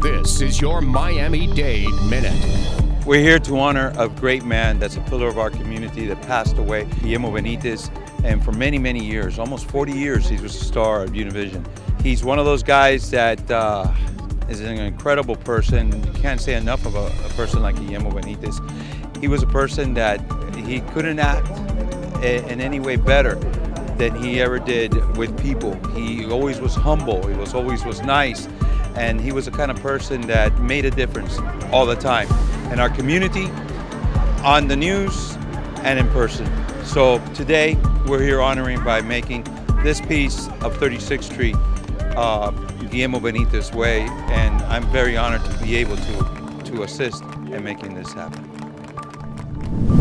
This is your Miami Dade Minute. We're here to honor a great man that's a pillar of our community that passed away, Guillermo Benites. And for many, many years, almost 40 years, he was a star of Univision. He's one of those guys that uh, is an incredible person. You can't say enough of a, a person like Guillermo Benites. He was a person that he couldn't act in any way better than he ever did with people. He always was humble. He was always was nice, and he was the kind of person that made a difference all the time in our community, on the news, and in person. So today we're here honoring by making this piece of 36th Street uh, Guillermo Benites Way, and I'm very honored to be able to to assist in making this happen.